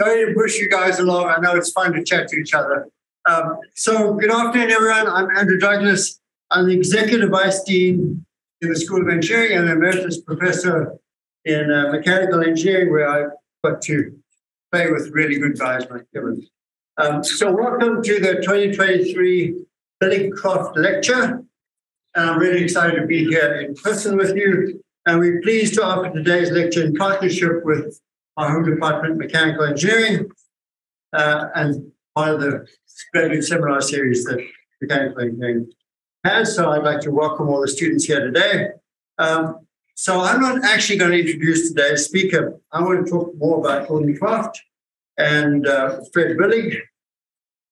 Sorry to push you guys along. I know it's fun to chat to each other. Um, so, good afternoon, everyone. I'm Andrew Douglas. I'm the Executive Vice Dean in the School of Engineering and Emeritus Professor in uh, Mechanical Engineering, where I got to play with really good guys like Kevin. Um, so, welcome to the 2023 Billig Croft Lecture. And I'm really excited to be here in person with you. And we're pleased to offer today's lecture in partnership with our home department, Mechanical Engineering, uh, and part of the graduate seminar series that Mechanical Engineering has. So I'd like to welcome all the students here today. Um, so I'm not actually going to introduce today's speaker. I want to talk more about Gordon Croft and uh, Fred Billig.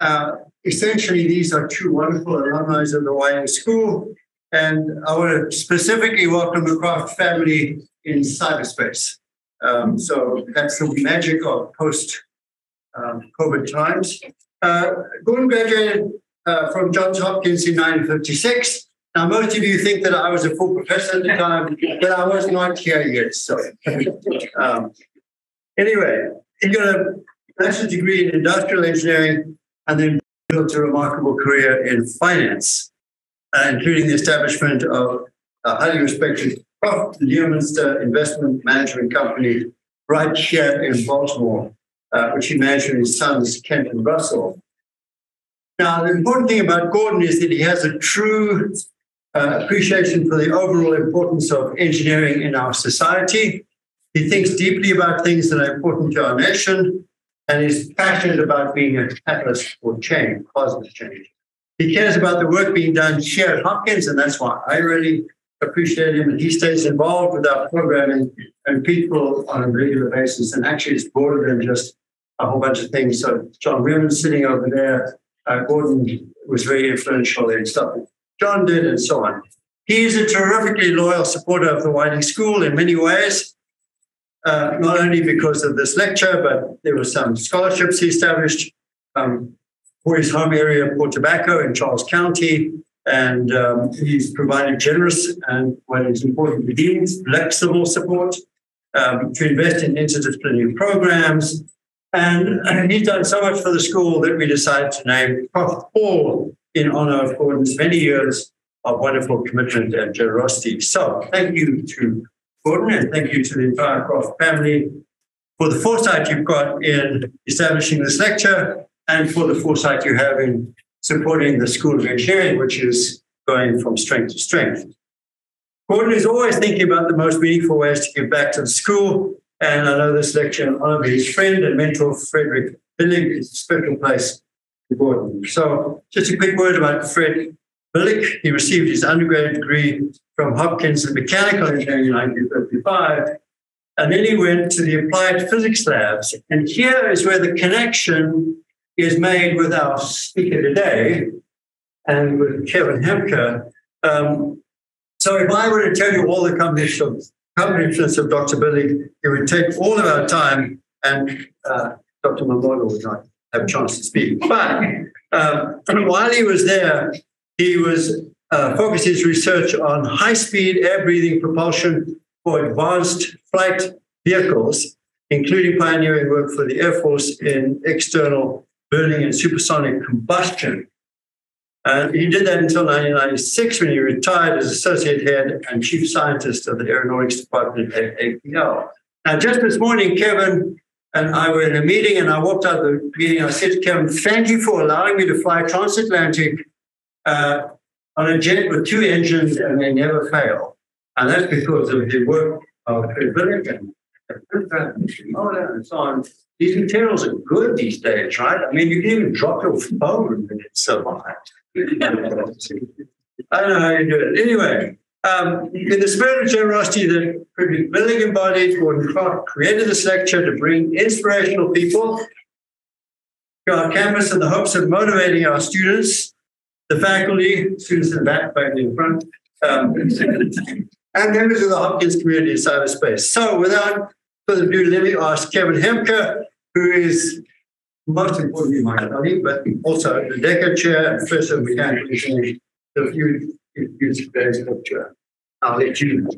Uh, essentially, these are two wonderful alumni of the Whiting School. And I want to specifically welcome the Croft family in cyberspace. Um, so that's the magic of post um, COVID times. Uh, Gordon graduated uh, from Johns Hopkins in 1956. Now, most of you think that I was a full professor at the time, but I was not here yet. So, um, anyway, he got a bachelor's degree in industrial engineering and then built a remarkable career in finance, uh, including the establishment of a highly respected Croft Leominster Investment Management Company right here in Baltimore, uh, which he managed with his sons, Kent and Russell. Now, the important thing about Gordon is that he has a true uh, appreciation for the overall importance of engineering in our society. He thinks deeply about things that are important to our nation and is passionate about being a catalyst for change, positive change. He cares about the work being done here at Hopkins, and that's why I really appreciate him. And he stays involved with our programming and people on a regular basis. And actually, it's broader than just a whole bunch of things. So, John Rearman sitting over there, uh, Gordon was very influential in stuff John did, and so on. He is a terrifically loyal supporter of the Whiting School in many ways. Uh, not only because of this lecture, but there were some scholarships he established um, for his home area, Port Tobacco in Charles County, and um, he's provided generous and what is important to him, flexible support um, to invest in interdisciplinary programs. And he's done so much for the school that we decided to name Croft Hall in honor of Gordon's many years of wonderful commitment and generosity. So thank you to Gordon and thank you to the entire Croft family for the foresight you've got in establishing this lecture and for the foresight you have in supporting the School of Engineering, which is going from strength to strength. Gordon is always thinking about the most meaningful ways to give back to the school. And I know this lecture in honor of his friend and mentor, Frederick Billig, is a special place to Gordon. So, just a quick word about Fred Billig. He received his undergraduate degree from Hopkins in mechanical engineering in 1955. And then he went to the applied physics labs. And here is where the connection is made with our speaker today and with Kevin Hemker. Um, so if I were to tell you all the accomplishments accomplishments of Dr. Billig, it would take all of our time and uh, Dr. Momoda would not have a chance to speak. But um, while he was there, he was uh, focused his research on high-speed air-breathing propulsion for advanced flight vehicles, including pioneering work for the Air Force in external burning and supersonic combustion. And he did that until 1996 when he retired as associate head and chief scientist of the aeronautics department at APL. Now, just this morning, Kevin and I were in a meeting, and I walked out the meeting. I said to Kevin, "Thank you for allowing me to fly transatlantic uh, on a jet with two engines, and they never fail." And that's because of the work of and so on. These materials are good these days, right? I mean, you can even drop your phone and so hot. I don't know how you do it. Anyway, um, in the spirit of generosity that Frederick Billig embodied, Gordon Croft created this lecture to bring inspirational people to our campus in the hopes of motivating our students, the faculty, students in the back, back in front, um, and members of the Hopkins community in cyberspace. So without further ado, let me ask Kevin Hemker, who is most importantly my colleague, but also the Decker chair and professor of mechanical engineering, the few use today's lecture. I'll let you.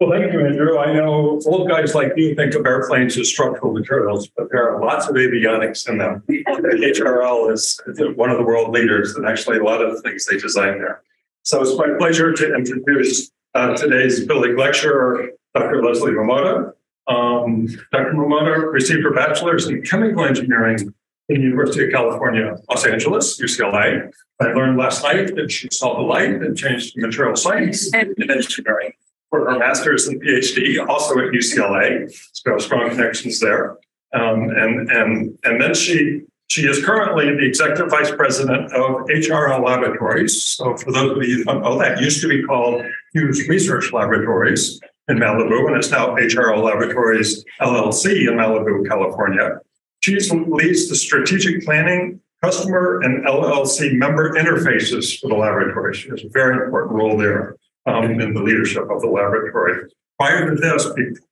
Well, thank you, Andrew. I know old guys like you think of airplanes as structural materials, but there are lots of avionics in them. HRL is one of the world leaders, and actually a lot of the things they design there. So it's my pleasure to introduce uh, today's Billig lecturer, Dr. Leslie Momoda. Um, Dr. Momoda received her bachelor's in chemical engineering in the University of California, Los Angeles, UCLA. I learned last night that she saw the light and changed to material science and engineering for her master's and PhD, also at UCLA. So strong connections there. Um, and, and, and then she she is currently the executive vice president of HRL Laboratories. So, for those of you who don't know, that used to be called Hughes Research Laboratories in Malibu, and it's now HRL Laboratories LLC in Malibu, California. She leads the strategic planning, customer, and LLC member interfaces for the laboratory. She has a very important role there um, in the leadership of the laboratory. Prior to this,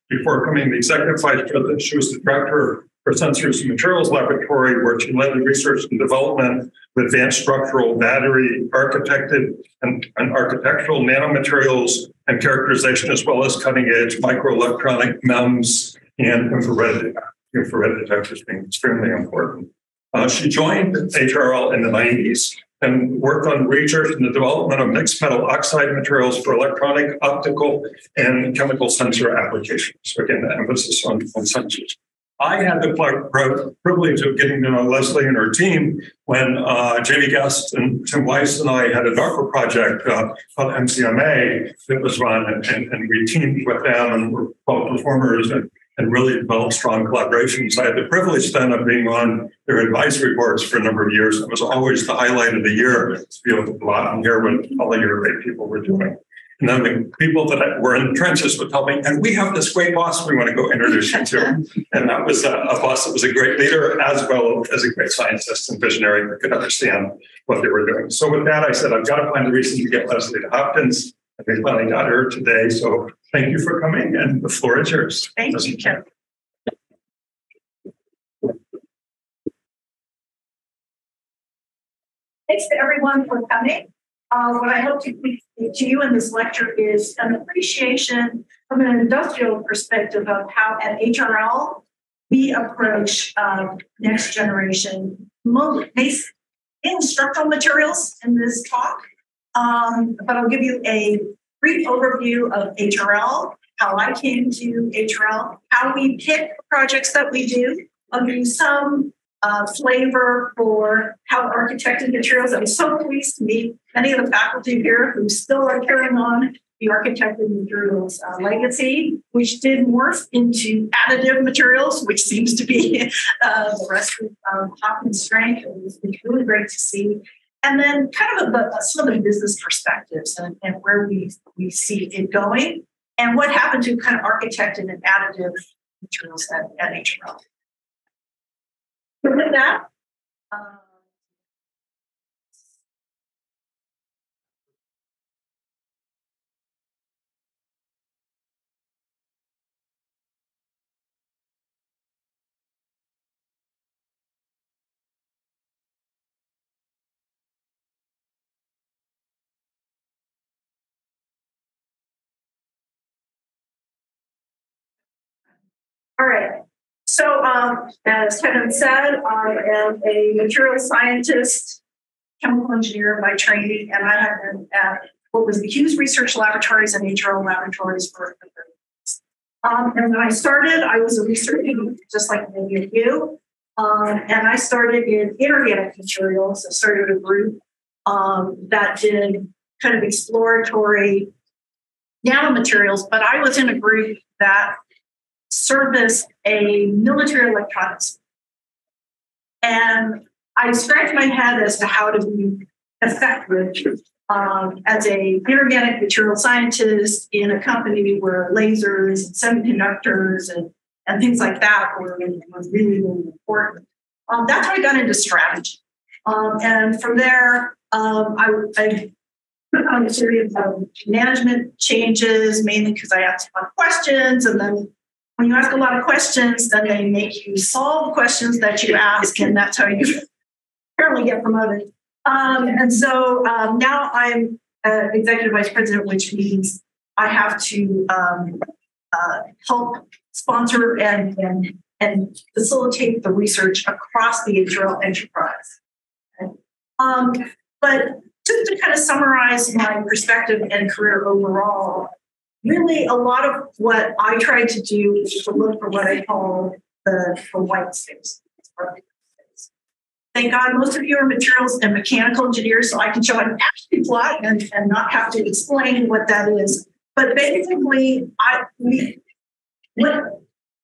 before becoming the executive vice president, she was the director for Sensors and Materials Laboratory, where she led the research and development of advanced structural battery architected and, and architectural nanomaterials and characterization, as well as cutting edge microelectronic MEMS and infrared, infrared detectors being extremely important. Uh, she joined HRL in the 90s and worked on research and the development of mixed metal oxide materials for electronic, optical, and chemical sensor applications. Again, the emphasis on, on sensors. I had the privilege of getting to know Leslie and her team when uh, Jamie Guest and Tim Weihs and I had a DARPA project uh, called MCMA that was run, and, and, and, we teamed with them and were both performers and, and really developed strong collaborations. I had the privilege then of being on their advisory boards for a number of years. It was always the highlight of the year to be able to go out and hear what all your great people were doing. And then the people that were in the trenches would tell me, and we have this great boss we want to go introduce you to. and that was a, a, boss that was a great leader as well as a great scientist and visionary that could understand what they were doing. So with that, I said, I've got to find a reason to get Leslie to Hopkins. And we finally got her today. So thank you for coming and the floor is yours. Thank you, Kim. Thanks to everyone for coming. Uh, what I hope to to you in this lecture is an appreciation from an industrial perspective of how at HRL we approach um, next generation based in structural materials in this talk. Um, but I'll give you a brief overview of HRL, how I came to HRL, how we pick projects that we do. I'll give you some uh, flavor for how architected materials. I'm so pleased to meet many of the faculty here who still are carrying on the architected materials uh, legacy, which did morph into additive materials, which seems to be uh, the rest of um, Hopkins' strength. It's been really great to see. And then kind of the, some of the business perspectives and, and where we, we see it going and what happened to kind of architected and additive materials at, at HRL. All right. So, um, as Kevin said, I am a material scientist, chemical engineer by training, and I have been at what was the Hughes Research Laboratories and HRL Laboratories for 30 years. Um, and when I started, I was a researcher, just like many of you. Um, and I started in inorganic materials. I started a group um, that did kind of exploratory nanomaterials, but I was in a group that service a military electronics. And I scratched my head as to how to be effective um, as a inorganic material scientist in a company where lasers and semiconductors and, and things like that were, were really, really important. Um, that's how I got into strategy. Um, and from there, um, I, I on a series of management changes, mainly because I asked a lot of questions and then when you ask a lot of questions, then they make you solve questions that you ask, and that's how you apparently get promoted. Um, and so um, now I'm uh, executive vice president, which means I have to um, uh, help sponsor and, and, and facilitate the research across the HRL enterprise. Okay. Um, but just to kind of summarize my perspective and career overall, really a lot of what I try to do is to look for what I call the, the white space. Thank God most of you are materials and mechanical engineers, so I can show an actually plot and, and not have to explain what that is. But basically, I we, what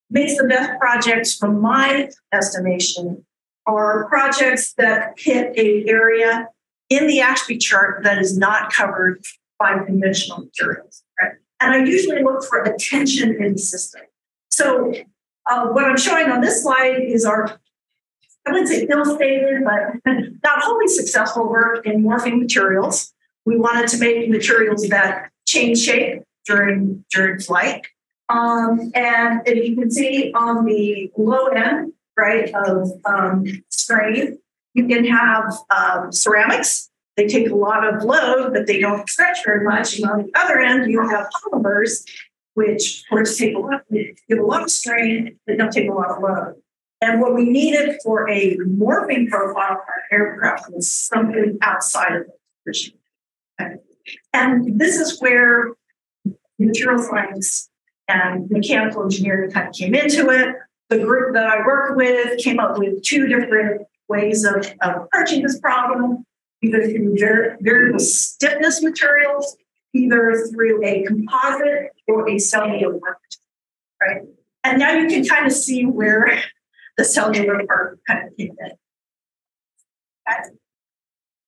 makes the best projects from my estimation are projects that hit a area in the Ashby chart that is not covered by conventional materials. And I usually look for attention in the system. So uh, what I'm showing on this slide is our, I wouldn't say ill-stated, but not wholly successful work in morphing materials. We wanted to make materials that change shape during, during flight. Um, and if you can see on the low end, right, of um, strain, you can have um, ceramics. They take a lot of load, but they don't stretch very much. And on the other end, you have polymers, which of course take a lot, give a lot of strain, but don't take a lot of load. And what we needed for a morphing profile for our aircraft was something outside of the okay. And this is where material science and mechanical engineering kind of came into it. The group that I work with came up with two different ways of, of approaching this problem, either through variable stiffness materials, either through a composite or a cellular part, right? And now you can kind of see where the cellular part kind of came in. Okay.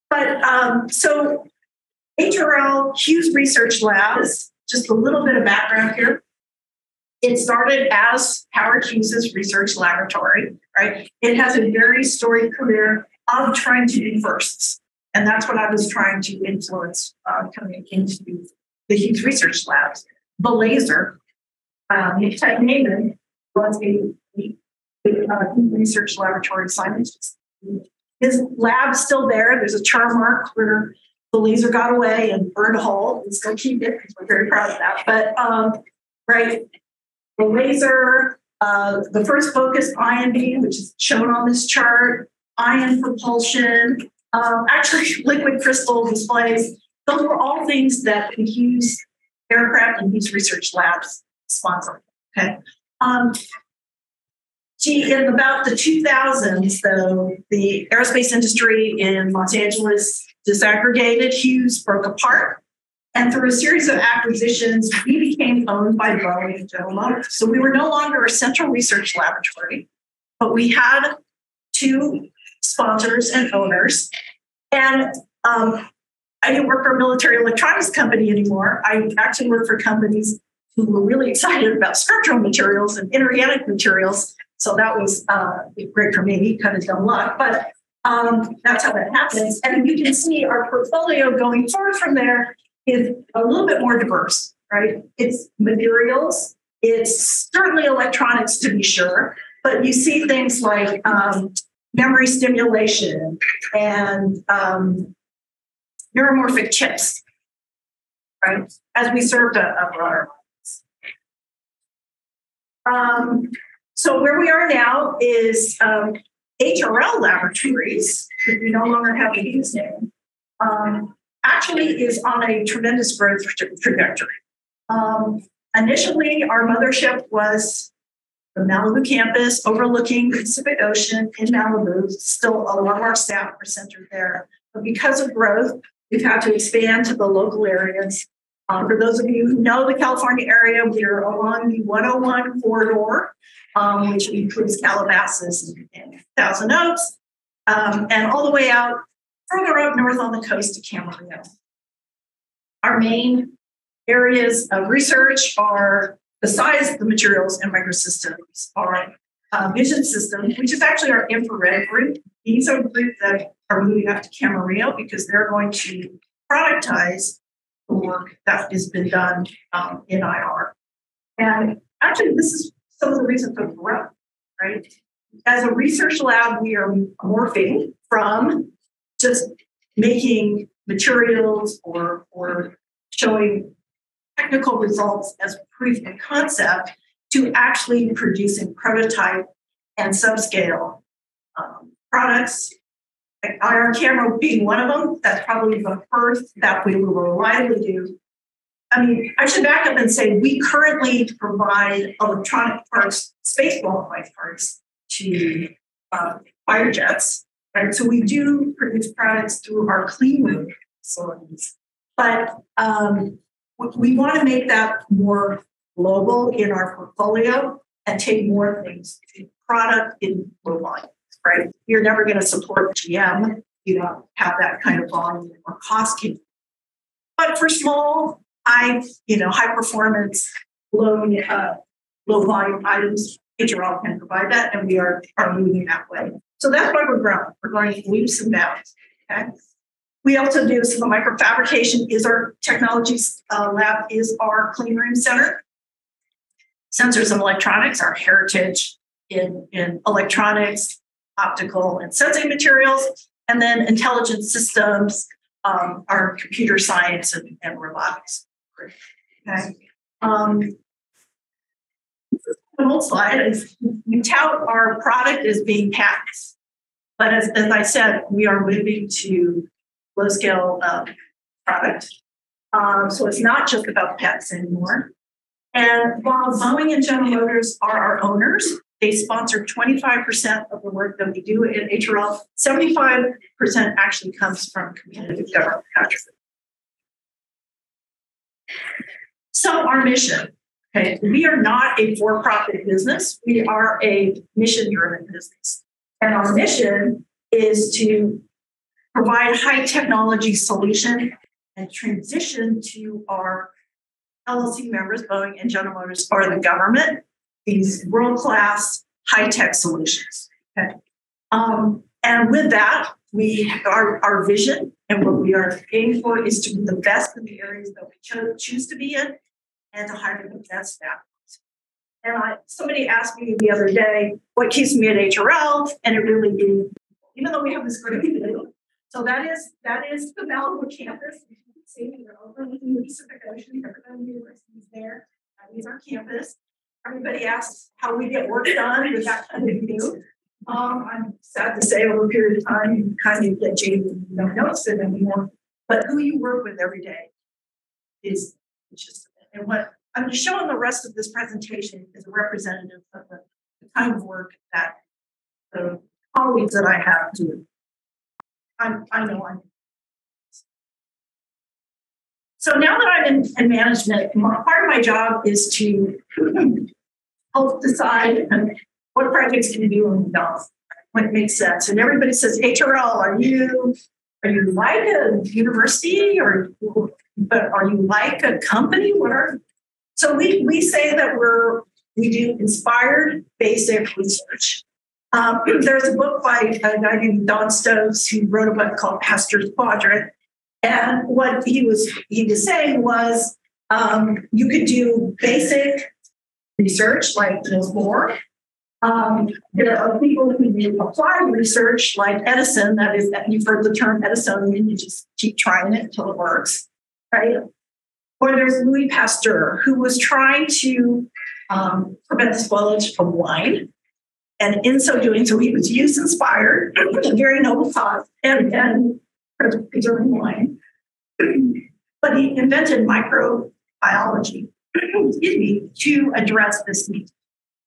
But um, so HRL Hughes Research Labs, just a little bit of background here. It started as Howard Hughes's research laboratory, right? It has a very storied career of trying to do firsts. And that's what I was trying to influence uh, coming into the Hughes Research Labs. The laser, um, Ted Maiman was a, a, research laboratory scientist. His lab's still there. There's a char mark where the laser got away and burned a hole. We still keep it because we're very proud of that. But um, right, the laser, uh, the first focus ion beam, which is shown on this chart, ion propulsion, um, actually liquid crystal displays. Those were all things that the Hughes aircraft and Hughes Research Labs sponsor. Okay. Um, gee, in about the 2000s, though, the aerospace industry in Los Angeles disaggregated, Hughes broke apart. And through a series of acquisitions, we became owned by Boeing and General Motors. So we were no longer a central research laboratory, but we had two sponsors and owners. And um, I didn't work for a military electronics company anymore. I actually worked for companies who were really excited about structural materials and inorganic materials. So that was uh, great for me, kind of dumb luck. But um, that's how that happens. And you can see our portfolio going forward from there is a little bit more diverse, right? It's materials, it's certainly electronics to be sure, but you see things like um, memory stimulation and um, neuromorphic chips, right? As we served a, a broader um, so where we are now is um, HRL Laboratories, we no longer have a Hughes name, um, actually is on a tremendous growth trajectory. Um, initially, our mothership was the Malibu campus overlooking the Pacific Ocean in Malibu. Still, a lot of our staff are centered there. But because of growth, we've had to expand to the local areas. Um, for those of you who know the California area, we are along the 101 corridor, um, which includes Calabasas and, and Thousand Oaks, um, and all the way out further up north on the coast to Camarillo. Our main areas of research are besides the materials and microsystems are uh, vision systems, which is actually our infrared group. These are the group that are moving up to Camarillo because they're going to productize the work that has been done um, in IR. And actually, this is some of the reasons for growth, right? As a research lab, we are morphing from just making materials or, or showing technical results as proof of concept to actually producing prototype and subscale um, products. Like IR camera being one of them, that's probably the first that we will reliably do. I mean, I should back up and say we currently provide electronic parts, space qualified parts to uh, fire jets, right? So we do produce products through our clean room facilities, but um, we, want to make that more global in our portfolio and take more things to product in low volumes, right? You're never going to support GM. You don't have that kind of volume or cost. But for small, high, you know, high performance, low, uh, low volume items, HRL can provide that, and we are, are moving that way. So that's why we're growing. We're going leaps and bounds. Okay. We also do some microfabrication. Is our technologies uh, lab is our clean room center. Sensors and electronics, our heritage in, in electronics, optical, and sensing materials, and then intelligent systems, um, our computer science and, and robotics. Okay. Um, the whole slide is we tout our product as being packs. But as, as I said, we are moving to low scale um, product. Um, so it's not just about pets anymore. And while Boeing and General Motors are our owners, they sponsor 25% of the work that we do at HRL. 75% actually comes from community government contributions. So our mission, okay, we are not a for-profit business. We are a mission-driven business. And our mission is to provide high technology solution and transition to our LLC members, Boeing and General Motors, or the government, these world-class high-tech solutions. Okay. Um, and with that, we our, our vision and what we are aiming for is to be the best in the areas that we cho- choose to be in and to hire the best staff. And I, somebody asked me the other day, what keeps me at HRL? And it really is, even though we have this great. So that is that is the Malibu campus. You can see we're overlooking the Pacific Ocean. Everybody University is there. That is our campus. Everybody asks how we get work done with that kind of view. Um, I'm sad to say, over a period of time, you kind of get jaded and you don't notice it anymore. But who you work with every day is just and what I'm showing the rest of this presentation is a representative of the, the kind of work that the colleagues that I have do. I'm, I know I'm. So now that I'm in, in management, part of my job is to help decide what projects can you do and don't, what makes sense. And everybody says, HRL, are you are you like a university or but are you like a company? What are so we we say that we're we do inspired basic research. Um, there's a book by a guy named Don Stokes who wrote a book called Pasteur's Quadrant, and what he was he was saying was um, you could do basic research like Niels Bohr. Um, there are people who do applied research like Edison. That is, you've heard the term Edisonian. You just keep trying it until it works, right? Or there's Louis Pasteur, who was trying to um, prevent spoilage of wine. And in so doing, so he was use inspired, a very noble cause, and, and preserving wine. But he invented microbiology, excuse me, to address this need,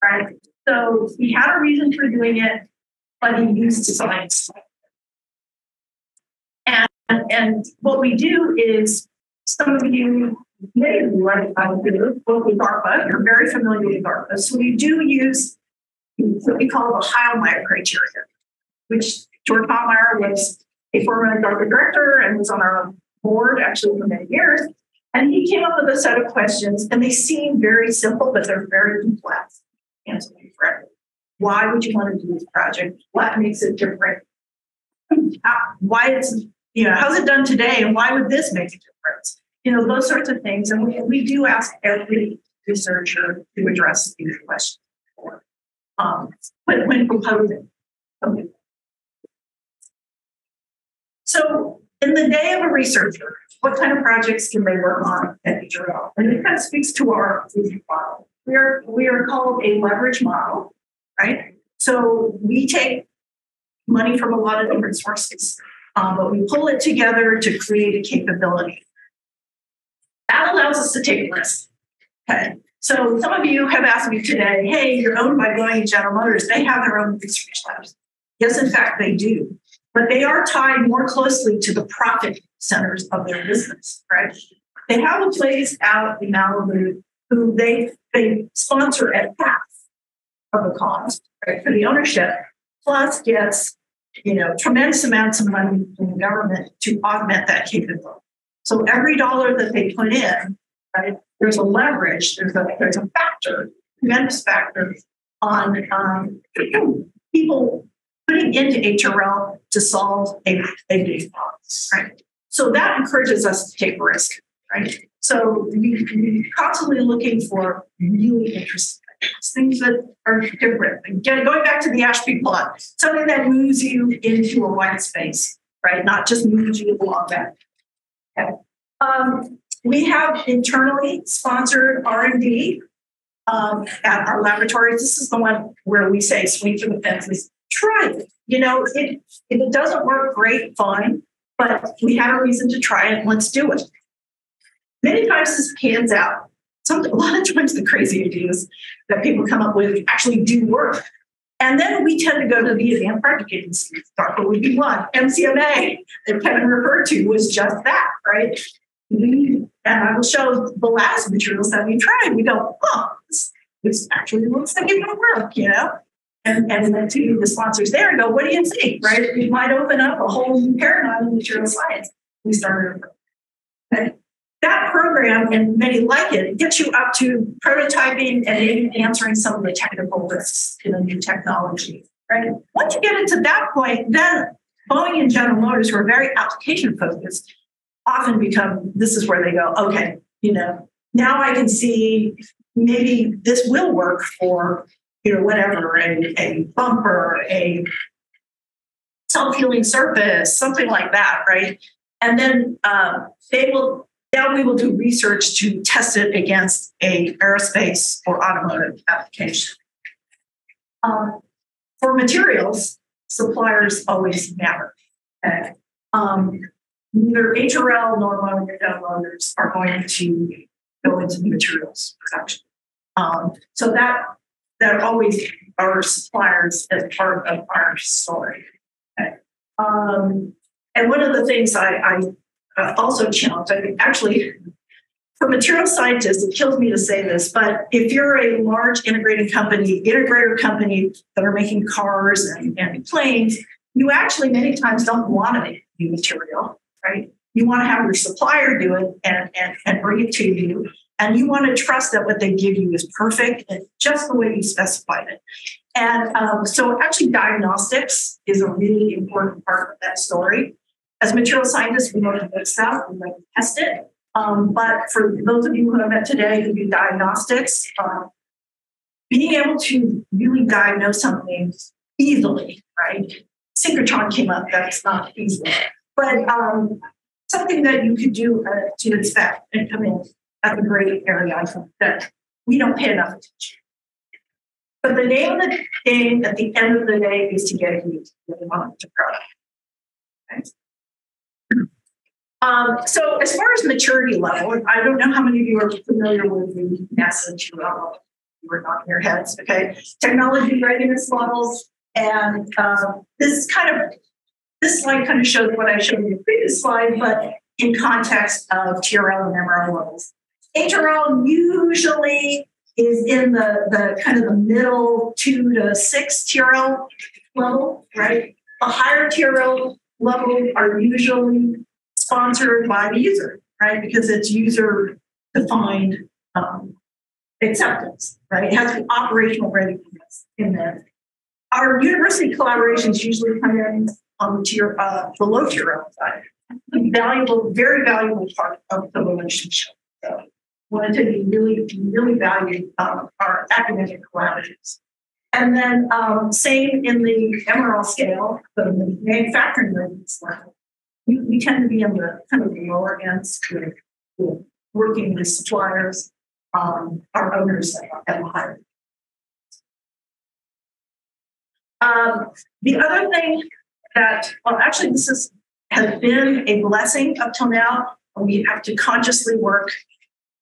right? So he had a reason for doing it, but he used science. And, and what we do is some of you may about it, both with DARPA, you're very familiar with DARPA. So we do use what we call the Heilmeier criteria, which George Heilmeier was a former director and was on our board actually for many years. And he came up with a set of questions, and they seem very simple, but they're very complex. Correctly. Why would you want to do this project? What makes it different? How, why is you know how's it done today, and why would this make a difference? You know those sorts of things, and we, we do ask every researcher to address these questions. Before, um, when, when proposing. So in the day of a researcher, what kind of projects can they work on at HRL? And it kind of speaks to our model. We are, we are called a leverage model, right? So we take money from a lot of different sources, um, but we pull it together to create a capability. That allows us to take risks. Okay. So some of you have asked me today, hey, you're owned by Boeing and General Motors. They have their own research labs. Yes, in fact, they do. But they are tied more closely to the profit centers of their business, right? They have a place out in Malibu who they they sponsor at half of the cost, right, for the ownership, plus gets you know tremendous amounts of money from the government to augment that capability. So every dollar that they put in, right, there's a leverage, there's a there's a factor, tremendous factor on um, people putting into HRL to solve a, a big problem, right? So that encourages us to take risk, right? So you, you're constantly looking for really interesting things, things that are different. Again, going back to the Ashby plot, something that moves you into a white space, right? Not just moves you along that. Okay. Um, we have internally sponsored R&D um, at our laboratories. This is the one where we say swing for the fences. Try it. You know, it, if it doesn't work, great, fine. But we have a reason to try it. Let's do it. Many times this pans out. Some, a lot of times the crazy ideas that people come up with actually do work. And then we tend to go to the advanced project agencies. DARPA would be one. MCMA that Kevin referred to was just that, right? We, and I will show the last materials that we tried. We go, oh, this, this actually looks like it will work, you know? And, and then to the sponsors there and go, what do you think? Right? It might open up a whole new paradigm in material science. We started okay. that program, and many like it, it gets you up to prototyping and even answering some of the technical risks in a new technology. Right? Once you get into that point, then Boeing and General Motors, who are very application focused, often become this is where they go, okay, you know, now I can see maybe this will work for, you know, whatever, a, a bumper, a self-healing surface, something like that, right? And then um, they will now we will do research to test it against a aerospace or automotive application. Um, for materials, suppliers always matter. Okay? Um, neither HRL nor motor downloaders are going to go into the materials production. Um, so that that always are suppliers as part of our story. Okay. Um, and one of the things I, I uh, also challenge, I mean, actually, for material scientists, it kills me to say this, but if you're a large integrated company, integrator company that are making cars and, and planes, you actually many times don't want to make new material? You want to have your supplier do it and, and, and bring it to you. And you want to trust that what they give you is perfect and just the way you specified it. And um, so, actually, diagnostics is a really important part of that story. As material scientists, we know to fix stuff, we like to test it. Um, but for those of you who have met today who do diagnostics, uh, being able to really diagnose something easily, right? Synchrotron came up, that's not easy but um, something that you could do uh, to inspect and come in at a great area, that we don't pay enough attention. But the name of the game at the end of the day is to get it used to product. Okay. Um, so as far as maturity level, I don't know how many of you are familiar with the NASA level. You were knocking your heads, okay? Technology readiness levels, and um, this is kind of this slide kind of shows what I showed in the previous slide, but in context of TRL and MRL levels. HRL usually is in the, the kind of the middle two to six TRL level, right? The higher TRL level are usually sponsored by the user, right? Because it's user defined um, acceptance, right? It has to be operational readiness in there. Our university collaborations usually come in on the tier, uh, below tier side. Valuable, very valuable part of the relationship. So wanted to be really, really valued um, our academic collaboratives. And then um, same in the MRL scale, the manufacturing readiness level. we, we tend to be on the kind of lower ends, with, with working with suppliers, um, our owners at the higher. Um, the other thing that, well, actually, this is has been a blessing up till now. We have to consciously work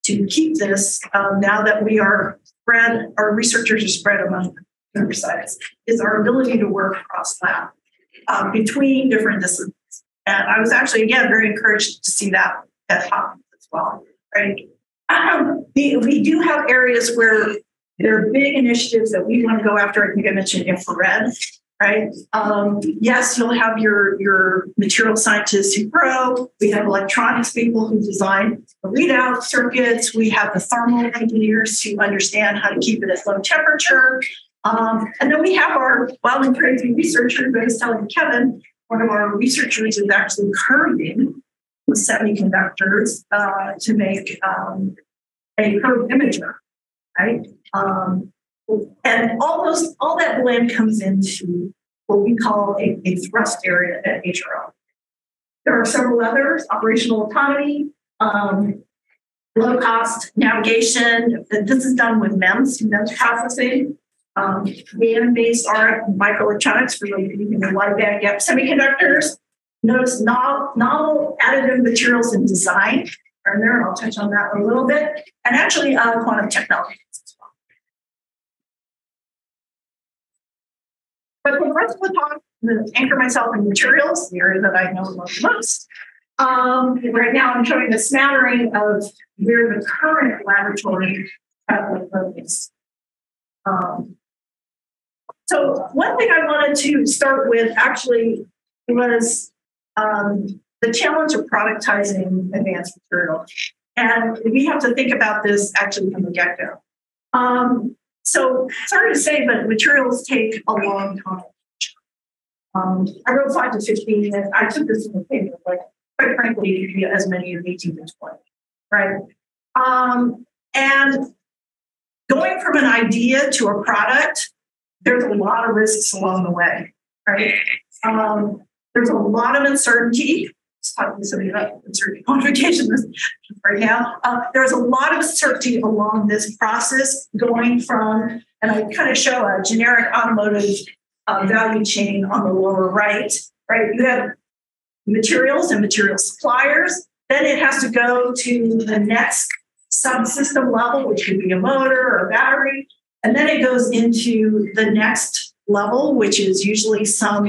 to keep this um, now that we are spread, our researchers are spread among sites, is our ability to work cross lab um, between different disciplines. And I was actually, again, very encouraged to see that that happen as well. Right. Um, we, we do have areas where there are big initiatives that we want to go after. I think I mentioned infrared right? Um, yes, you'll have your, your material scientists who grow. We have electronics people who design the readout circuits. We have the thermal engineers who understand how to keep it at low temperature. Um, and then we have our wild and crazy researcher who I was telling Kevin, one of our researchers is actually curving with semiconductors uh, to make um, a curved imager, right? Um, and all those, all that blend comes into what we call a, a thrust area at HRL. There are several others, operational autonomy, um, low cost navigation. This is done with MEMS, MEMS processing, um, based RF microelectronics for using the wide band gap semiconductors. Notice novel, novel additive materials and design are there. I'll touch on that a little bit. And actually, uh, quantum technology. But the rest of the talk, to anchor myself in materials, the area that I know the most. Um, right now, I'm showing a smattering of where the current laboratory has focus. Um, so one thing I wanted to start with actually was um, the challenge of productizing advanced material. And we have to think about this actually from the get-go. Um, so sorry to say, but materials take a long time. Um, I wrote five to 15, and I took this in the paper, but quite frankly, as many as 18 to 20, right? Um, and going from an idea to a product, there's a lot of risks along the way, right? Um, there's a lot of uncertainty talking to somebody about uncertainty quantification right now. Uh, there's a lot of uncertainty along this process going from, and I kind of show a generic automotive uh, value chain on the lower right, right? You have materials and material suppliers. Then it has to go to the next subsystem level, which could be a motor or a battery. And then it goes into the next level, which is usually some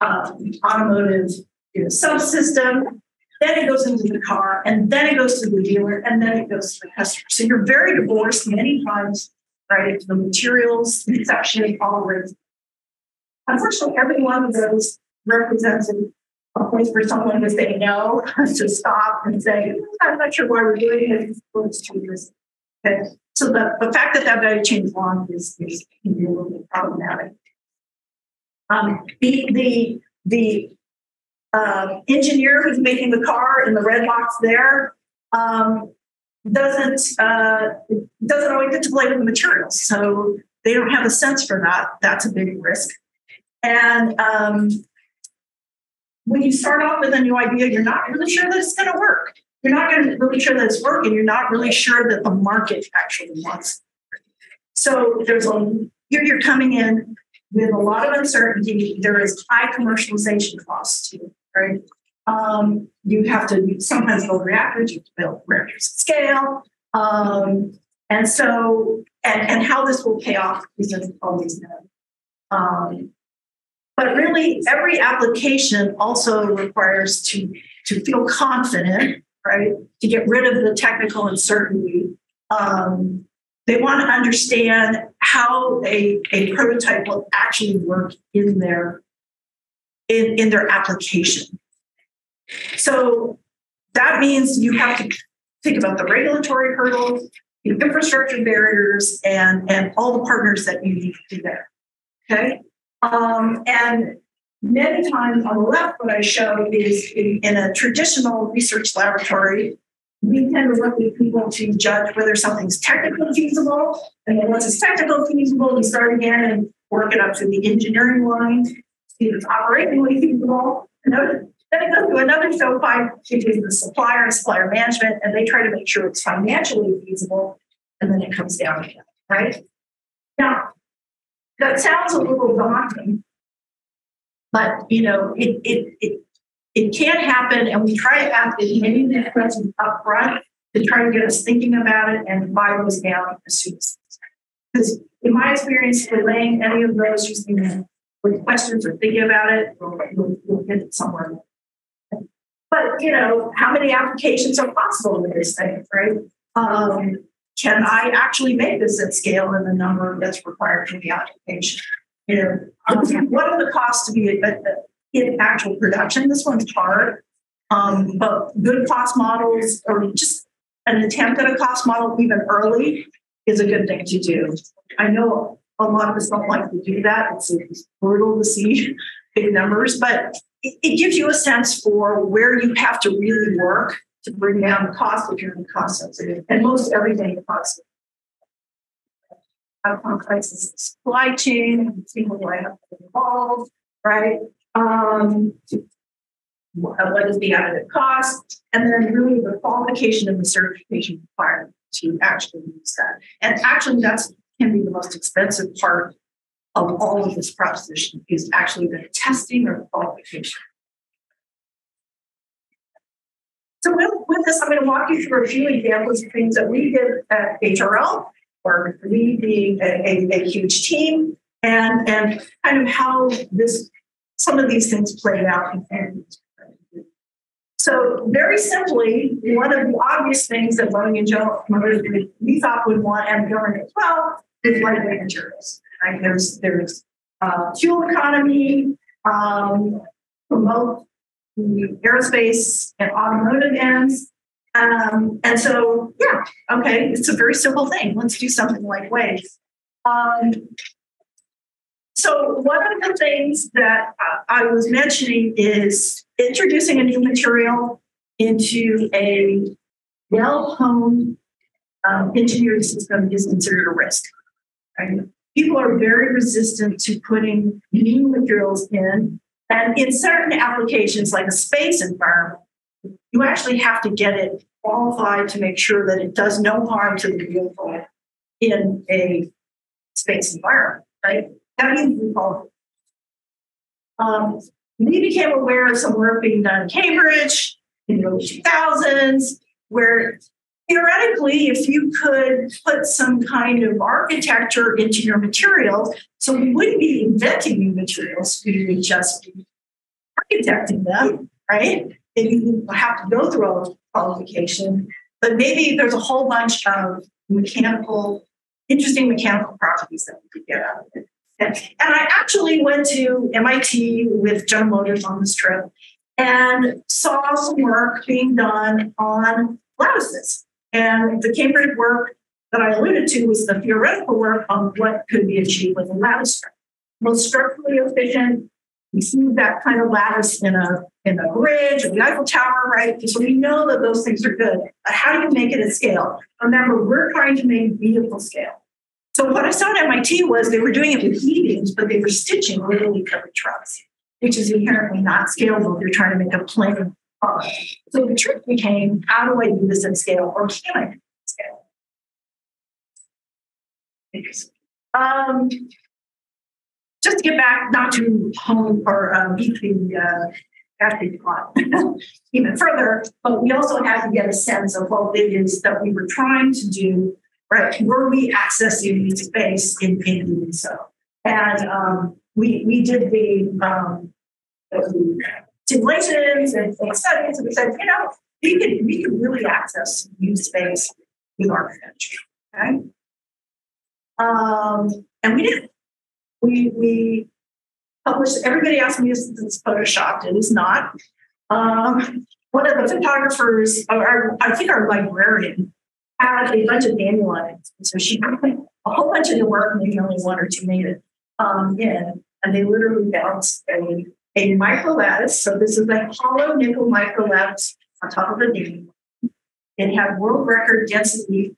um, automotive you know, subsystem, then it goes into the car, and then it goes to the dealer, and then it goes to the customer. So you're very divorced many times, right? Into The materials, conception, all of Unfortunately, every one of those represents a place for someone to say no, to stop and say, I'm not sure why we're doing it. Too risky. Okay. So the, the fact that that value chain is long is, is can be a little bit problematic. Um, the the the uh, engineer who's making the car in the red box there um, doesn't uh, doesn't always get to play with the materials, so they don't have a sense for that. That's a big risk. And um, when you start off with a new idea, you're not really sure that it's going to work. You're not going to really sure that it's working. You're not really sure that the market actually wants. It. So there's a here you're coming in with a lot of uncertainty. There is high commercialization costs too right? Um, you have to sometimes build reactors, you build reactors at scale. Um, and so, and, and how this will pay off isn't always known. Um, but really, every application also requires to, to feel confident, right? To get rid of the technical uncertainty. Um, they want to understand how a, a prototype will actually work in their in, in their application. So that means you have to think about the regulatory hurdles, the infrastructure barriers, and, and all the partners that you need to do there. Okay. Um, and many times on the left, what I show is in, in a traditional research laboratory, we tend to look at people to judge whether something's technically feasible. And then once it's technically feasible, we start again and work it up to the engineering line it's operationally feasible. And then it goes to another stovepipe, which is the supplier and supplier management, and they try to make sure it's financially feasible. And then it comes down again, right? Now, that sounds a little daunting, but you know, it it it it can happen, and we try to ask as many of these questions up front to try to get us thinking about it and buy those down as soon as possible. because in my experience, delaying any of those using with questions or thinking about it, we'll, we'll get it somewhere. But you know, how many applications are possible with this thing, right? Um, can I actually make this at scale in the number that's required for the application? You know, um, what are the costs to be uh, in actual production? This one's hard, um, but good cost models or just an attempt at a cost model even early is a good thing to do. I know a lot of us don't like to do that. It's, it's brutal to see big numbers, but it, it, gives you a sense for where you have to really work to bring down the cost if you're in cost sensitive. And most everything costs. How complex is the supply chain? People who I have involved, right? Um, what is the added cost? And then really the qualification and the certification requirement to actually use that. And actually, that's can be the most expensive part of all of this proposition is actually the testing or qualification. So with, with this, I'm going to walk you through a few examples of things that we did at HRL, or we being a, a, a huge team, and and kind of how this some of these things played out so very simply, one of the obvious things that Boeing and General we thought would want and government as well is lightweight materials. Right? There's there's uh, fuel economy, um, promote the aerospace and automotive ends. Um, and so, yeah, okay, it's a very simple thing. Let's do something lightweight. Um, so one of the things that uh, I was mentioning is introducing a new material into a well-honed um, engineered system is considered a risk. Right? People are very resistant to putting new materials in. And in certain applications, like a space environment, you actually have to get it qualified to make sure that it does no harm to the vehicle in a space environment, right? That means we qualify. Um, we became aware of some work being done in Cambridge in the early 2000s, where theoretically, if you could put some kind of architecture into your materials, so we wouldn't be inventing new materials, we would just be architecting them, right? And you have to go through all the qualification, but maybe there's a whole bunch of mechanical, interesting mechanical properties that we could get out of it. And, I actually went to MIT with General Motors on this trip and saw some work being done on lattices. And the Cambridge work that I alluded to was the theoretical work on what could be achieved with a lattice Most structurally efficient. We see that kind of lattice in a in a bridge or the Eiffel Tower, right? So we know that those things are good. But how do you make it at scale? Remember, we're trying to make vehicle scale. So what I saw at MIT was they were doing it with e-beams, but they were stitching literally covered trucks, which is inherently not scalable if you're trying to make a plane. So the trick became, how do I do this at scale, or can I do this at scale? Um, just to get back, not to home or uh, beat the uh, plot even further, but we also had to get a sense of what it is that we were trying to do right? Were we accessing the space in, in doing so? And um, we we did the um, simulations and, studies, and we said, you know, we could we could really access new space with architecture. Okay. Um, and we did. We we published. Everybody asked me if it's photoshopped. It is not. Um, one of the photographers, or I think our librarian, had a bunch of dandelions. So she put a whole bunch of the work, maybe only one or two made it um, in, and they literally bounced a, a micro lattice. So this is a hollow nickel micro lattice on top of a dandelion. It had world record density,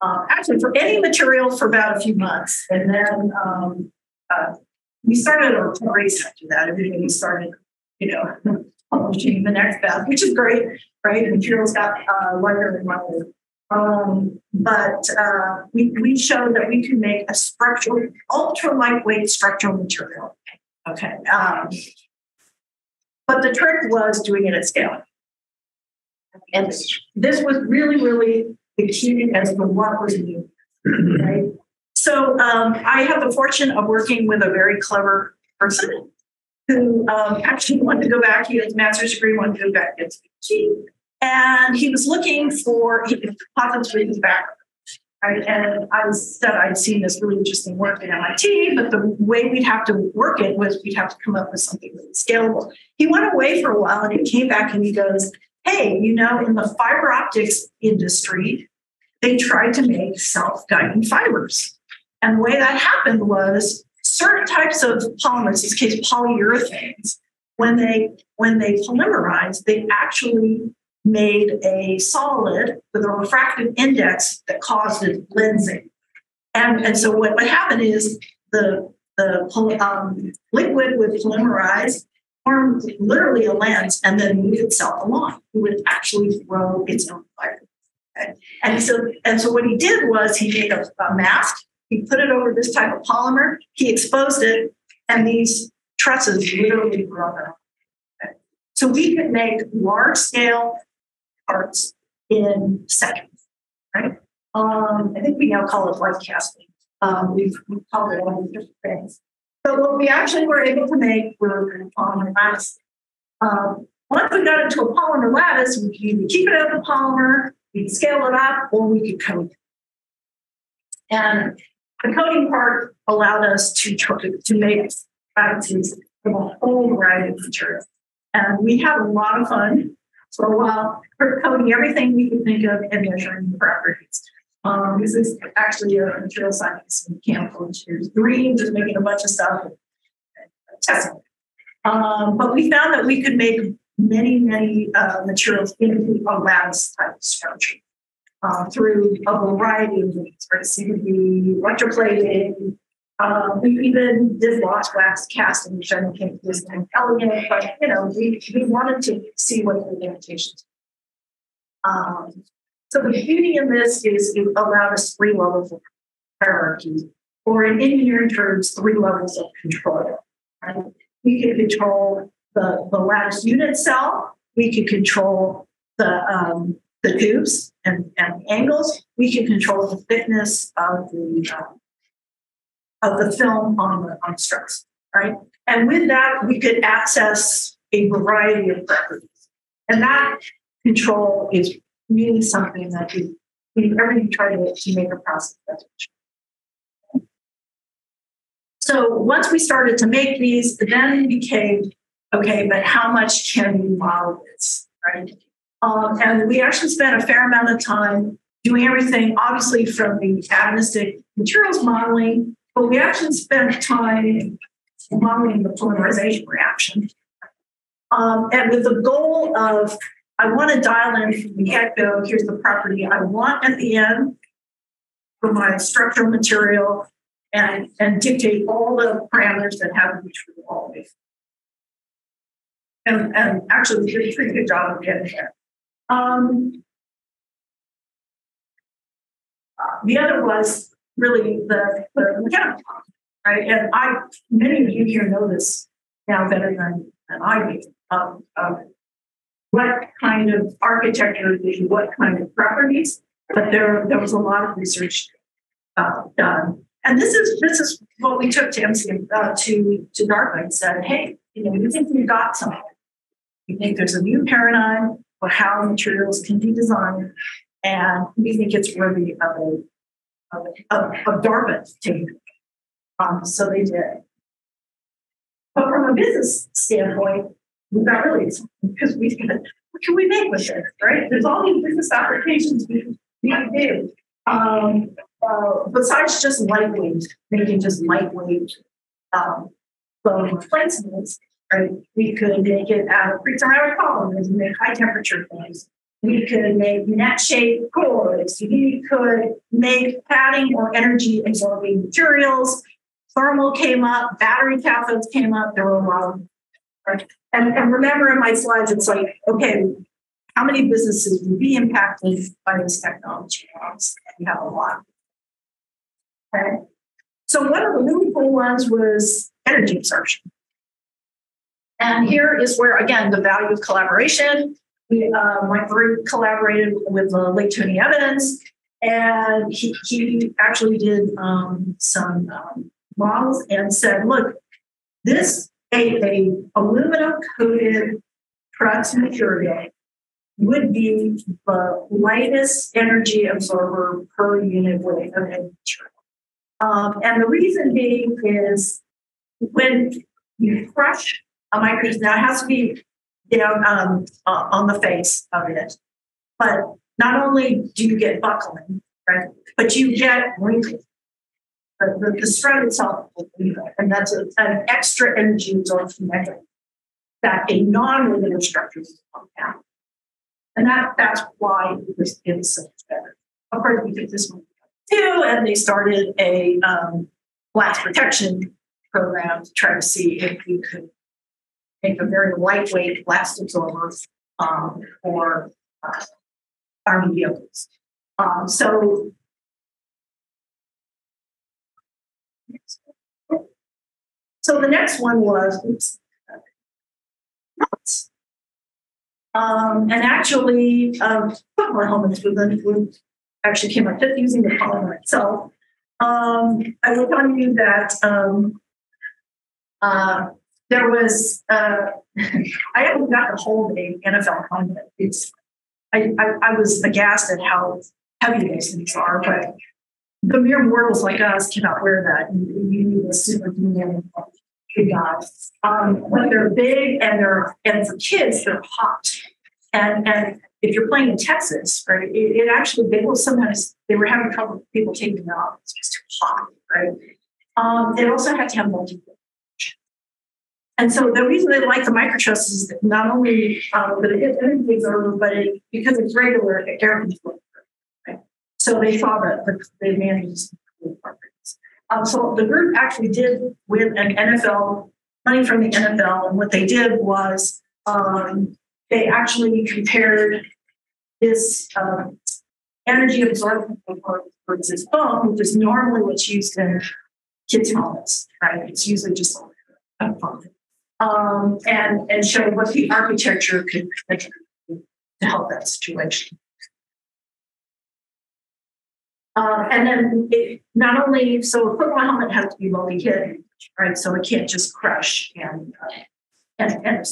uh, actually for any material for about a few months. And then um, uh, we started a race after that. Everybody started, you know, publishing the next best, which is great, right? Materials got uh, lighter and lighter. Um, but uh, we, we showed that we can make a structural, ultra lightweight structural material. Okay. Um, but the trick was doing it at scale. And this was really, really the key as to what was new. Right. So um, I have the fortune of working with a very clever person who um, actually wanted to go back. He had a master's degree, wanted to go back to PhD, and he was looking for composites with his background. Right? And I said I'd seen this really interesting work at MIT, but the way we'd have to work it was we'd have to come up with something really scalable. He went away for a while and he came back and he goes, Hey, you know, in the fiber optics industry, they tried to make self guiding fibers. And the way that happened was certain types of polymers, in this case polyurethanes, when they when they polymerized, they actually made a solid with a refractive index that caused it lensing. And, and so what would happen is the, the um, liquid would polymerize, form literally a lens, and then move itself along. It would actually throw its own fire. Okay? And so and so what he did was he made a, a mask, he put it over this type of polymer, he exposed it, and these trusses literally grew up. So we could make large scale parts in seconds, right? Um, I think we now call it light casting. Um, we've, we've called it all these different things. But what we actually were able to make were polymer lattice. Um, once we got into a polymer lattice, we could either keep it as a polymer, we could scale it up, or we could coat it. And the coating part allowed us to, to make lattices from a whole variety of materials. And we had a lot of fun a while, coding everything we could think of and measuring the properties. Um, this is actually a material science and mechanical engineer's dream, just making a bunch of stuff and testing. Um, but we found that we could make many, many uh, materials into a lattice type structure uh, through a variety of means, right? CVD, electroplating, um, we even did lost wax casting, which I don't think was elegant, but you know, we, we wanted to see what the limitations. Um, so the beauty in this is it allowed us three levels of hierarchy, or in engineering terms, three levels of control. Right? We could control the, the lattice unit cell, we could control the um, the tubes and, and angles, we can control the thickness of the uh, of the film on the on struts, right? And with that, we could access a variety of properties. And that control is really something that we, we everything try to, to make a process better. So once we started to make these, then became okay, but how much can we model this, right? Um, and we actually spent a fair amount of time doing everything, obviously, from the atomistic materials modeling but we actually spent time modeling the polymerization reaction. Um, and with the goal of, I want to dial in from the get go, here's the property I want at the end for my structural material and, and dictate all the parameters that have to be true always. And, and actually, we did a pretty good job of getting there. Um, uh, the other was really the, the mechanical right? And I, many of you here know this now better than, than I do. Um, um, what kind of architecture do what kind of properties, but there, there was a lot of research uh, done. And this is this is what we took to MC uh, to to DARPA and said, hey, you know, we think we got something. We think there's a new paradigm for how materials can be designed, and we think it's worthy of a of, of, of DARPA taking um, so they did. But from a business standpoint, we got really because we said, what can we make with this, right? There's all these business applications we, we do. Um, uh, besides just lightweight, making just lightweight um, bone replacements, right? We could make it out of preceramic polymers and make high temperature things. We could make net shaped cores. We could make padding or energy absorbing materials. Thermal came up, battery cathodes came up. There were a lot of? And, and remember in my slides, it's like, okay, how many businesses would be impacted by this technology? We have a lot. Okay. So one of the really cool ones was energy absorption. And here is where, again, the value of collaboration. We, uh, my group collaborated with uh, Lake Tony Evans, and he, he actually did um, some um, models and said, look, this a, a aluminum coated truss material would be the lightest energy absorber per unit weight of any material. Um, and the reason being is when you crush a micro, now it has to be down um, uh, on the face of it. But not only do you get buckling, right, but you get wrinkling. The, the, the strut itself, and that's a, an extra energy absorption measure that a non-linear structure will have. And that, that's why it was, so much better. Of course, we did this one too, and they started a um, blast protection program to try to see if we could make a very lightweight blast absorber um, for uh, army vehicles. Um, so, so the next one was oops, um, and actually, um, football helmets would, would actually came up just using the polymer itself. Um, I will tell you that um, uh, there was, uh, I haven't got to hold a NFL helmet. It's, I, I, I was aghast at how heavy these things are, but the mere mortals like us cannot wear that. You, you need a superhuman big guys. Um, but they're big and they're and for kids they're hot. And and if you're playing in Texas, right, it, it actually they will sometimes they were having trouble with people taking them off. It's just too hot, right? Um, they also had to have multi and so the reason they like the microtruss is that not only um, that it energy absorber, but it, because it's regular air control. Right? So they saw that the, the advantages. Um, so the group actually did with an NFL money from the NFL, and what they did was um, they actually compared this um, energy absorption versus foam, which is normally what's used in kids' helmets, right? It's usually just a foam um, and and show what the architecture could contribute to help that situation. Uh, and then it, not only so a football helmet has to be multi hit, right? So it can't just crush and uh, and end.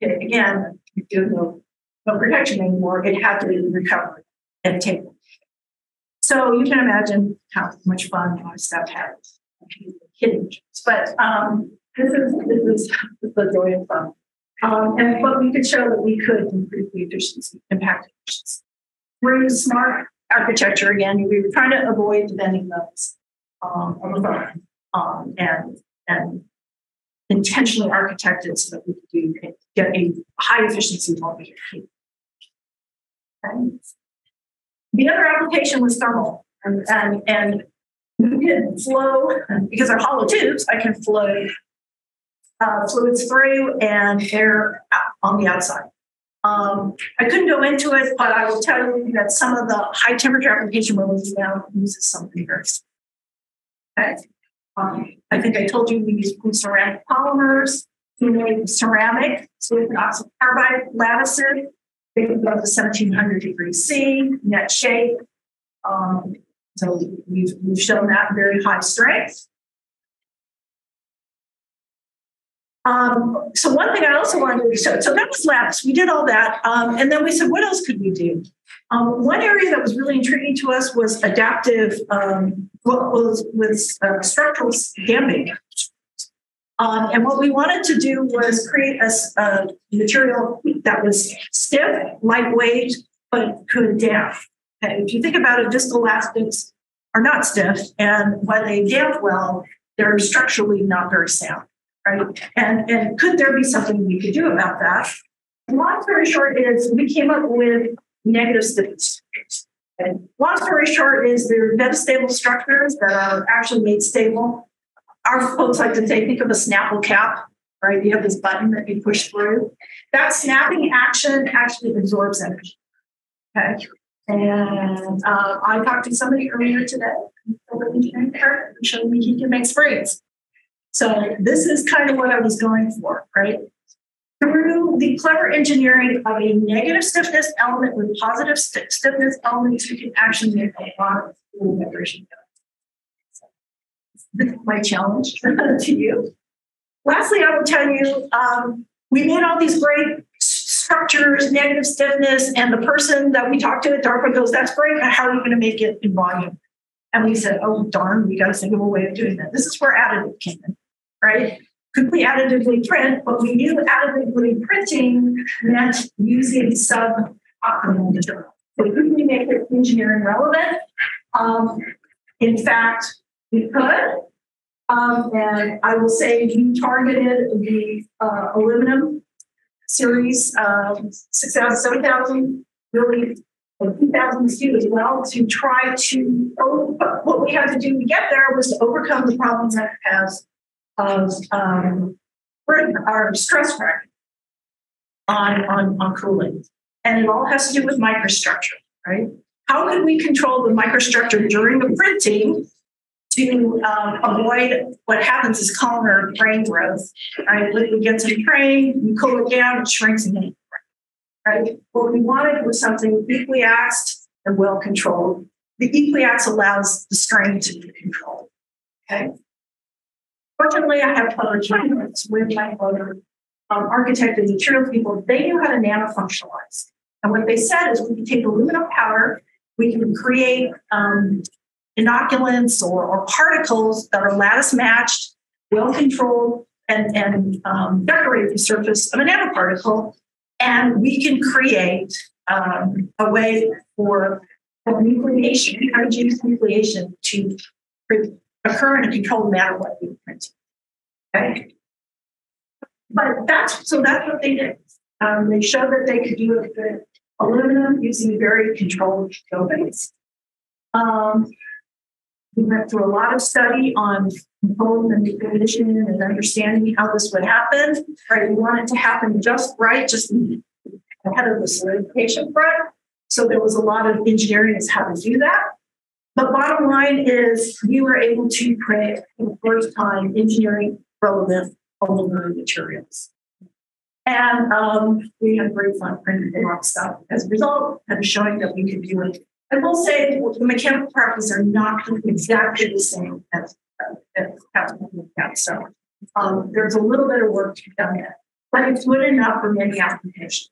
It, again, you no no protection anymore. It had to be recovered and taken. So you can imagine how much fun my stuff had. Kidding, but um, this is this is the joy of fun. Um, and but we could show that we could improve the efficiency, impact efficiency. Through smart architecture again, we were trying to avoid bending those um, of the um, and and intentionally architected so that we could do get a high efficiency voltage. And the other application was thermal, and and, and we can flow because they're hollow tubes. I can flow uh, fluids through and air on the outside. Um, I couldn't go into it, but I will tell you that some of the high temperature application we're looking now uses something very Okay. Um, I think I told you we use ceramic polymers. We ceramic, so with oxide carbide lattices. They can go to 1700 degrees C, net shape. Um, so we've, we've shown that very high strength. Um, so one thing I also wanted to so, so that was labs. We did all that. Um, and then we said, what else could we do? Um, one area that was really intriguing to us was adaptive, um, was with uh, structural damping. Um, and what we wanted to do was create a, a, material that was stiff, lightweight, but could damp. Okay. If you think about it, viscoelastics are not stiff, and while they damp well, they're structurally not very sound right? And, and could there be something we could do about that? Long story short is we came up with negative stiffness. And long story short is they're metastable structures that are actually made stable. Our folks like to say, think of a Snapple cap. right? You have this button that you push through. That snapping action actually absorbs energy. Okay. And uh, I talked to somebody earlier today, who showed me he can make springs. So this is kind of what I was going for, right? Through the clever engineering of a negative stiffness element with positive st- stiffness elements, we can actually make a lot of cool vibration. This is my challenge to you. Lastly, I will tell you, um, we made all these great structures, negative stiffness, and the person that we talked to at DARPA goes, "That's great, but how are you going to make it in volume?" And we said, "Oh darn, we got to think of a way of doing that." This is where additive came in, right? Could we additively print? But we knew additively printing meant using suboptimal material. So could we make it engineering relevant? Um, in fact, we could. Um, and I will say we targeted the uh, aluminum series, um, 6,000, 7,000, really 2,000 students as well to try to, what we had to do to get there was to overcome the problems that has of um, our stress fracture on, on, on cooling. And it all has to do with microstructure, right? How can we control the microstructure during the printing to um, avoid what happens is columnar grain growth. Right, liquid gets in grain, you cool it down, it shrinks again. Right. What we wanted was something equiaxed and well controlled. The equiax allows the strain to be controlled. Okay. Fortunately, I have other clients with my other um, architected materials people. They knew how to nanofunctionalize. And what they said is we can take aluminum powder, we can create um, inoculants or, or particles that are lattice matched, well controlled, and, and um, decorate the surface of a nanoparticle. And we can create um, a way for, for nucleation, homogeneous nucleation to occur in a controlled manner what we print. Okay. But that's so that's what they did. Um, they showed that they could do it with aluminum using very controlled dopings. Um, we went through a lot of study on control and manipulation and understanding how this would happen. Right, we want it to happen just right, just ahead of the solidification front. So there was a lot of engineering as how to do that. But bottom line is we were able to create for the first time engineering relevant aluminum materials. And um, we had great fun printing a lot of stuff as a result, and showing that we could do it I will say the mechanical properties are not exactly the same as, as So um, there's a little bit of work to be done yet, but it's good enough for many applications.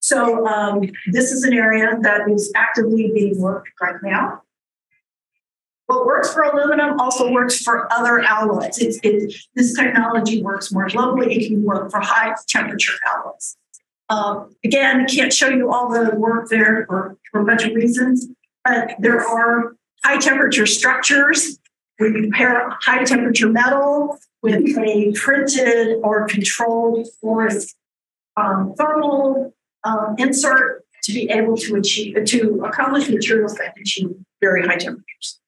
So um, this is an area that is actively being worked right now. What works for aluminum also works for other alloys. It's, it, this technology works more globally. It can work for high temperature alloys. Um, again, can't show you all the work there for, for a bunch of reasons, but there are high temperature structures. where We compare high temperature metal with a printed or controlled force um, thermal um, insert to be able to achieve to accomplish materials that achieve very high temperatures.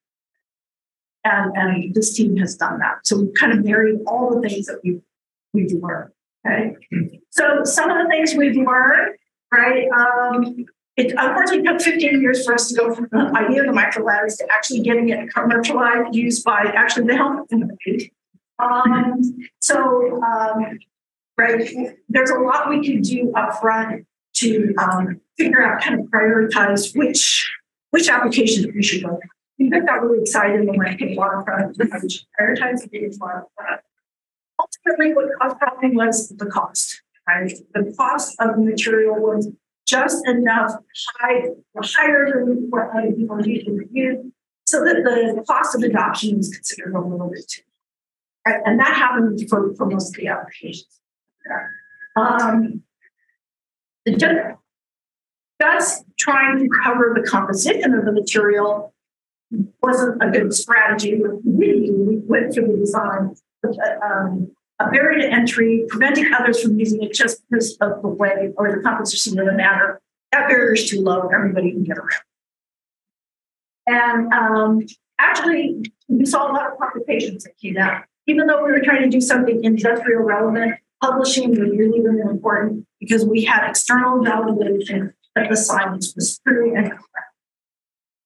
And, and this team has done that. So we've kind of married all the things that we've, we've learned. Okay. So some of the things we've learned, right? Um, it unfortunately took 15 years for us to go from the idea of the microlattice to actually getting it commercialized, used by actually the health industry. Um, so, um, right, there's a lot we can do upfront to um, figure out, kind of prioritize which which applications we should go. We got really excited when we hit waterfront. We prioritize the waterfront ultimately what caused problem was the cost. Right? The cost of the material was just enough high, higher than what other people usually use, so that the cost of adoption was considered a little bit too. Right? And that happened for, for most of the applications. Um, just trying to cover the composition of the material wasn't a good strategy. We went through the design um, a barrier to entry, preventing others from using it just because of the way or the composition of the matter. That barrier is too low, everybody can get around. And um, actually, we saw a lot of complications that came out, even though we were trying to do something industrial relevant, publishing was really, really important because we had external validation that the science was true and correct.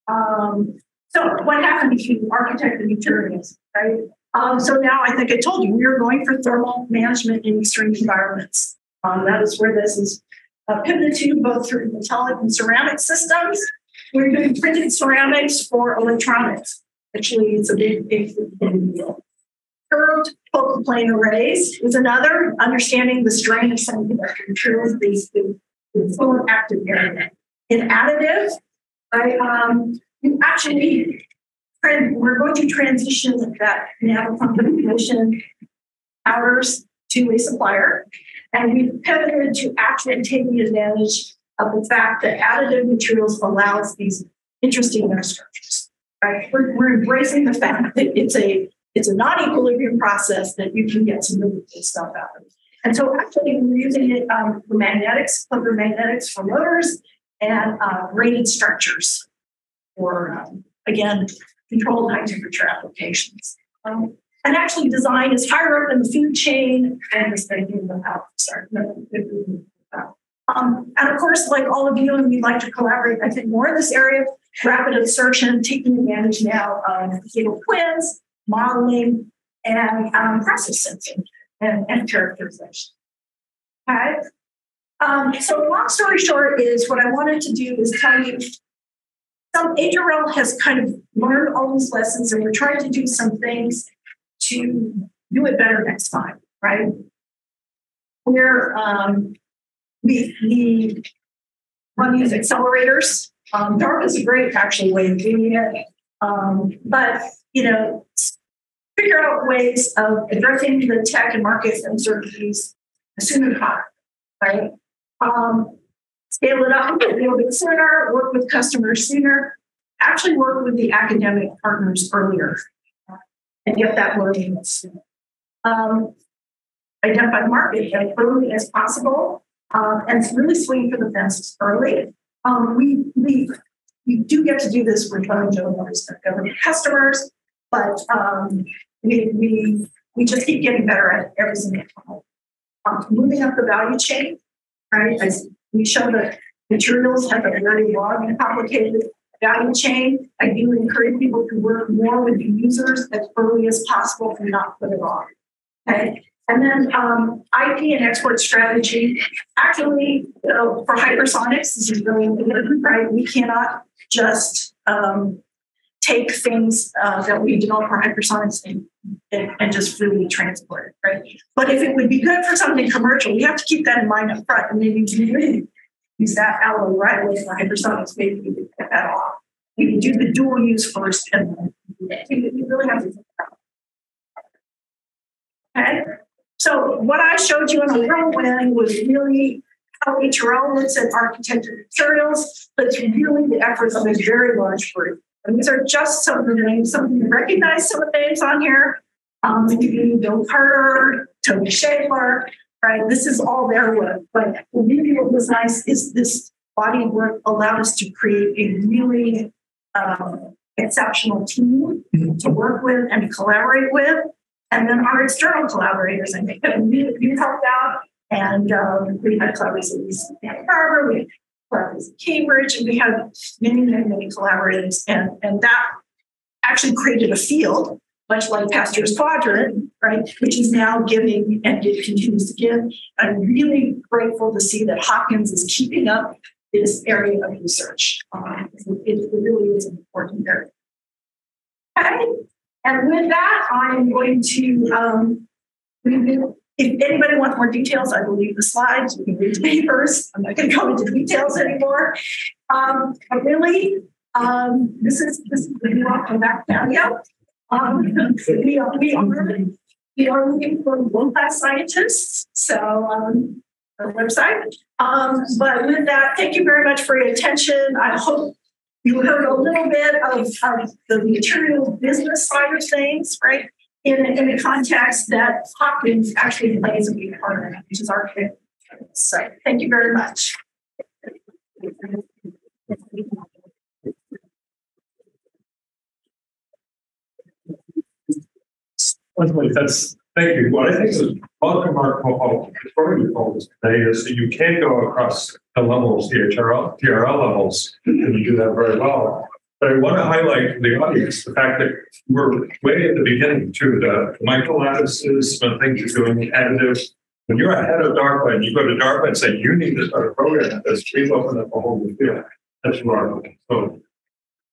Um, so what happened between architected materials, right? Um, so now I think I told you we are going for thermal management in extreme environments. Um, that is where this is uh, pivoted to both through metallic and ceramic systems. We're doing printed ceramics for electronics. Actually, it's a big, big, big deal. Curved focal plane arrays is another, understanding the strain of semiconductor materials, based the full active area. In additive, I um, you actually we're going to transition that now from the commission hours to a supplier. And we've pivoted to actually taking advantage of the fact that additive materials allows these interesting nanostructures. Right? We're, we're embracing the fact that it's a it's a non-equilibrium process that you can get some really good stuff out of. And so actually we're using it um, for magnetics, for magnetics for motors and uh, braided structures for, um, again, controlled high temperature applications. Um, and actually design is higher up in the food chain and is thinking about sorry, um, and of course, like all of you, and we'd like to collaborate, I think, more in this area, rapid insertion, taking advantage now of digital twins, modeling, and um, process sensing and, and characterization. Okay. Um, so long story short is what I wanted to do is tell you some HRL has kind of learned all these lessons and we're trying to do some things to do it better next time, right? We're um, we to use accelerators. Um, DARPA is a great actually way of doing it, um, but you know, figure out ways of addressing the tech and market uncertainties as soon as possible, right? Um, scale it up a little bit sooner, work with customers sooner, actually work with the academic partners earlier and get that learning sooner. Um, identify market as early as possible um, and really swing for the fences early. Um, we, we, we do get to do this with most government customers, but um, we, we, we just keep getting better at every single time. Um, moving up the value chain, right? As we show that materials have a very long and complicated value chain. I do encourage people to work more with the users as early as possible and not put it off. Okay. And then um, IP and export strategy. Actually, uh, for hypersonics, this is really important, right? We cannot just um, take things uh, that we develop for hypersonics and, and, and, just freely transport it, right? But if it would be good for something commercial, we have to keep that in mind up front and maybe use that alloy right away for hypersonics, maybe we could get that off. You can do the dual use first and then you really have to think about Okay. So what I showed you in the whirlwind was really how HRL looks at architecture materials, but it's really the efforts of a very large group. And these are just some of the names. Some of you recognize some of the names on here. Um, Bill Carter, Tony Shaffer, right? This is all their work. But really what was nice is this body of work allowed us to create a really um, exceptional team to work with and to collaborate with. And then our external collaborators, I think, really helped out. And um, we had collaborators at Harvard, we had collaborators Cambridge, and we had many, many, many collaborators. And, and that actually created a field, much like Pasteur's Quadrant, right, which is now giving and it continues to give. I'm really grateful to see that Hopkins is keeping up this area of research. Um, it, really is an important area. Okay. And with that, I'm going to, um, if anybody wants more details, I will leave the slides. We can read the papers. I'm not going to go into details anymore. Um, but really, um, this is this is the new back patio. Um, we are we are we are looking for world class scientists. So um, our website. Um, but with that, thank you very much for your attention. I hope you heard a little bit of, of the material business side of things, right? In, in the context that Hopkins actually plays a big part in, it, which is our So thank you very much. That's, thank you. What I think is most remarkable, story you told today is that you can go across the levels, the TRL levels, and you do that very well. But I want to highlight to the audience the fact that we're way at the beginning too, the microlattices, when things are doing additive. When you're ahead of DARPA and you go to DARPA and say, you need to start a program, that's we've opened up a whole new field. That's remarkable. So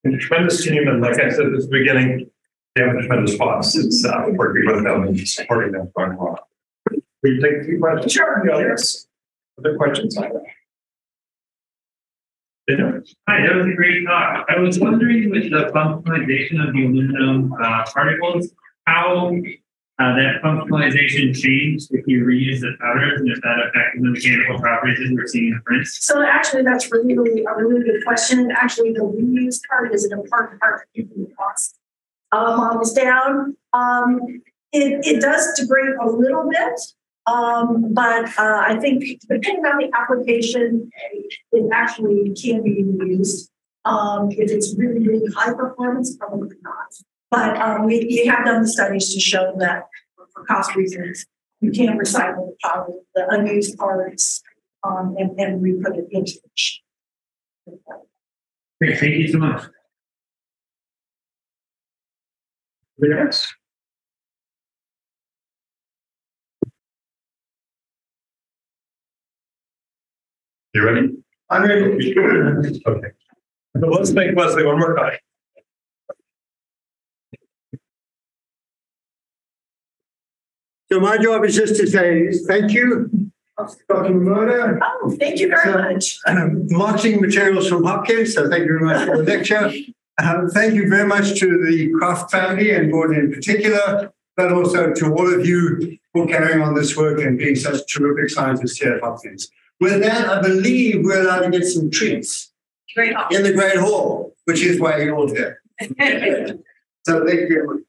a tremendous team, and like I said at the beginning, they have a tremendous boss. It's uh, working with them and supporting them going well. We take a few questions. Sure. Yes. Other questions? Hi, that was a great talk. I was wondering with the functionalization of the aluminum uh, particles, how uh, that functionalization changed if you reuse the powders and if that affected the mechanical properties that we're seeing in the prints. So actually, that's really, really a really good question. Actually, the reuse part is an important part of the cost. Um, on this down, um, it, it does degrade a little bit. Um, but, uh, I think depending on the application, it actually can be used. Um, if it's really, really high performance, probably not. But, um, we, we have done the studies to show that for cost reasons, you can recycle the powder, the unused parts, um, and, and we put it into the machine. Great, thank you so much. Yes. You ready? I'm ready. Okay. So let's thank Leslie one more time. So my job is just to say thank you, Dr. Momoda. Oh, thank you very So- much. um, marketing materials from Hopkins. So thank you very much for the lecture. Um, thank you very much to the Croft family and Gordon in particular, but also to all of you for carrying on this work and being such terrific scientists here at Hopkins. With that, I believe we're allowed to get some treats in the Great Hall, which is why you're all here. So thank you very much.